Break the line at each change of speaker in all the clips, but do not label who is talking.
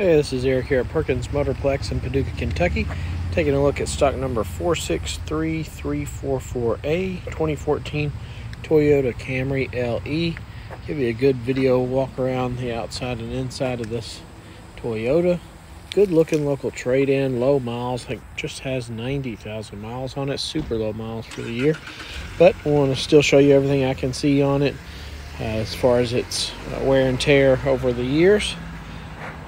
Hey, this is Eric here at Perkins Motorplex in Paducah, Kentucky. Taking a look at stock number 463344A 2014 Toyota Camry LE. Give you a good video walk around the outside and inside of this Toyota. Good looking local trade-in, low miles, like just has 90,000 miles on it, super low miles for the year. But I want to still show you everything I can see on it uh, as far as its uh, wear and tear over the years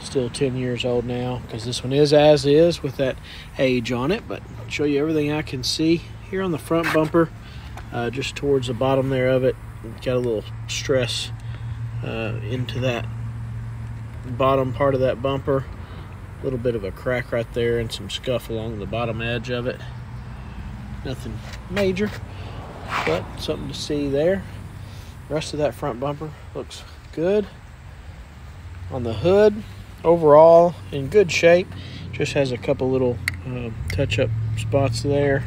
still 10 years old now because this one is as is with that age on it but I'll show you everything I can see here on the front bumper uh, just towards the bottom there of it. Got a little stress uh, into that bottom part of that bumper. A little bit of a crack right there and some scuff along the bottom edge of it. Nothing major but something to see there. Rest of that front bumper looks good. On the hood overall in good shape. Just has a couple little uh, touch-up spots there,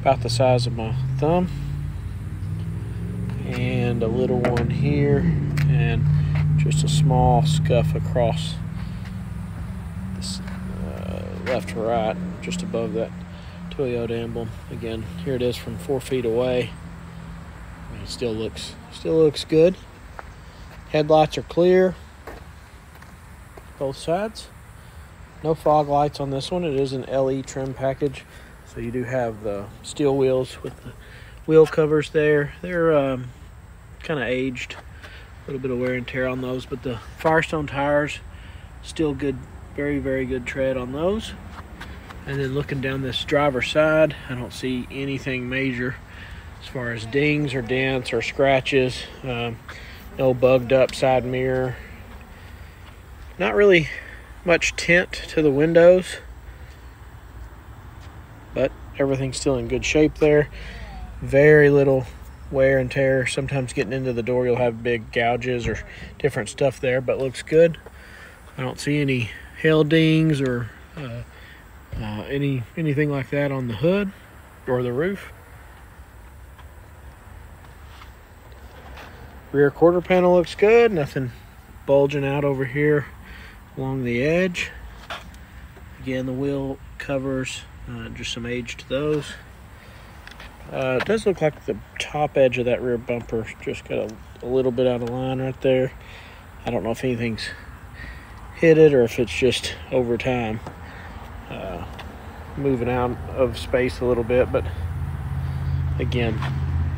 about the size of my thumb. And a little one here, and just a small scuff across this, uh, left to right, just above that Toyota emblem. Again, here it is from four feet away. It still looks still looks good. Headlights are clear both sides. No fog lights on this one. It is an LE trim package. So you do have the steel wheels with the wheel covers there. They're um, kind of aged. A little bit of wear and tear on those. But the Firestone tires, still good, very, very good tread on those. And then looking down this driver's side, I don't see anything major as far as dings or dents or scratches. Um, no bugged up side mirror not really much tint to the windows, but everything's still in good shape there. Very little wear and tear. Sometimes getting into the door, you'll have big gouges or different stuff there, but looks good. I don't see any hail dings or uh, uh, any anything like that on the hood or the roof. Rear quarter panel looks good. Nothing bulging out over here along the edge. Again, the wheel covers, uh, just some age to those. Uh, it does look like the top edge of that rear bumper just got a, a, little bit out of line right there. I don't know if anything's hit it or if it's just over time uh, moving out of space a little bit. But again,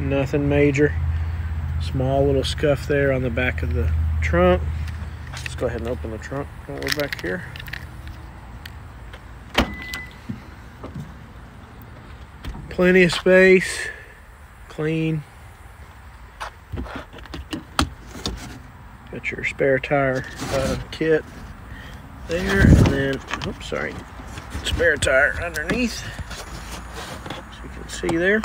nothing major. Small little scuff there on the back of the trunk go ahead and open the trunk while we're back here. Plenty of space, clean. Got your spare tire uh, kit there, and then, oops, sorry, spare tire underneath. So you can see there.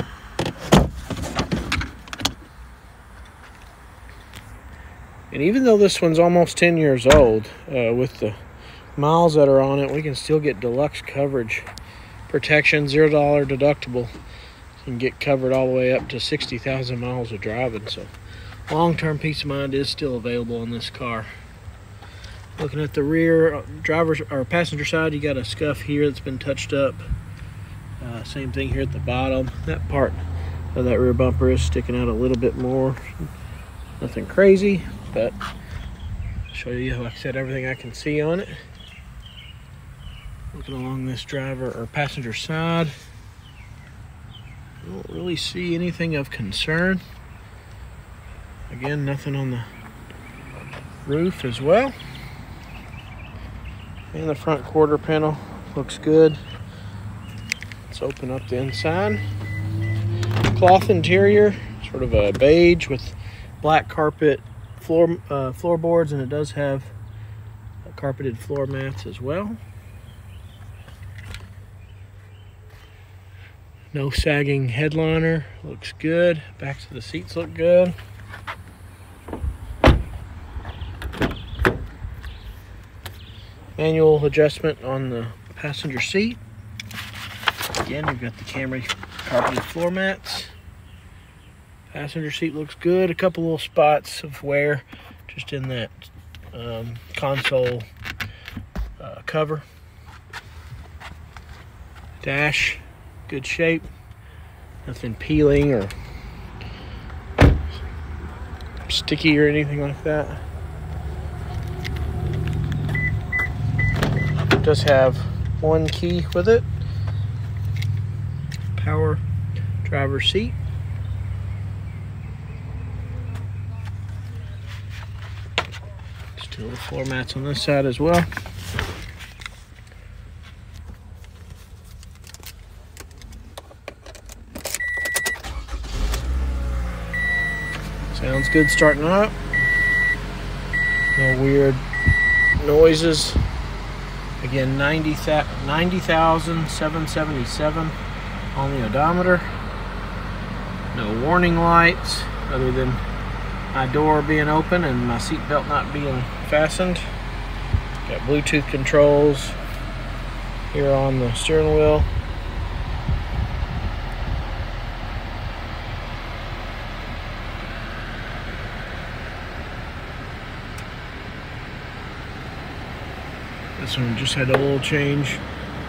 And even though this one's almost 10 years old, uh, with the miles that are on it, we can still get deluxe coverage protection, $0 deductible. Can get covered all the way up to 60,000 miles of driving. So long-term peace of mind is still available on this car. Looking at the rear, uh, driver's or passenger side, you got a scuff here that's been touched up. Uh, same thing here at the bottom. That part of that rear bumper is sticking out a little bit more. Nothing crazy, but show you, like I said, everything I can see on it. Looking along this driver or passenger side, don't really see anything of concern. Again, nothing on the roof as well. And the front quarter panel looks good. Let's open up the inside. Cloth interior, sort of a beige with black carpet floor uh, floorboards, and it does have carpeted floor mats as well. No sagging headliner, looks good. Backs of the seats look good. Manual adjustment on the passenger seat. Again, you've got the Camry carpeted floor mats. Passenger seat looks good. A couple little spots of wear just in that um, console cover. Dash, good shape. Nothing peeling or sticky or anything like that. Does have one key with it. Power driver seat. Floor mats on this side as well. Sounds good starting up. No weird noises. Again, 90,777 90, on the odometer. No warning lights other than my door being open and my seatbelt not being fastened. Got Bluetooth controls here on the steering wheel. This one just had a little change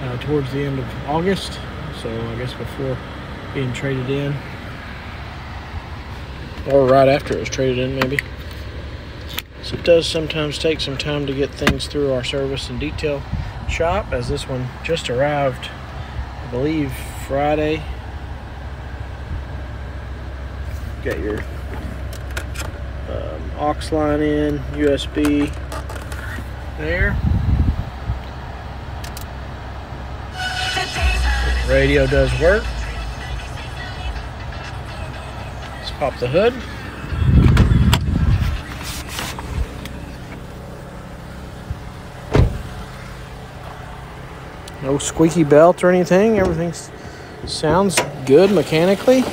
uh, towards the end of August, so I guess before being traded in, or right after it was traded in, maybe. So it does sometimes take some time to get things through our service and detail shop, as this one just arrived, I believe, Friday. Got your um, aux line in, USB there. Radio does work. Let's pop the hood. No squeaky belt or anything. Everything sounds good mechanically.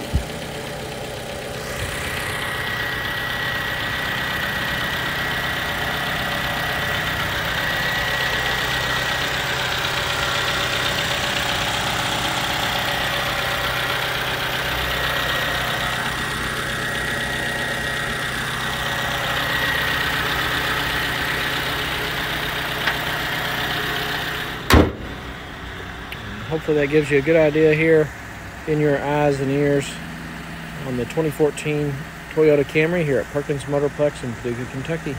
Hopefully that gives you a good idea here in your eyes and ears on the 2014 Toyota Camry here at Perkins Motorplex in Paducah, Kentucky.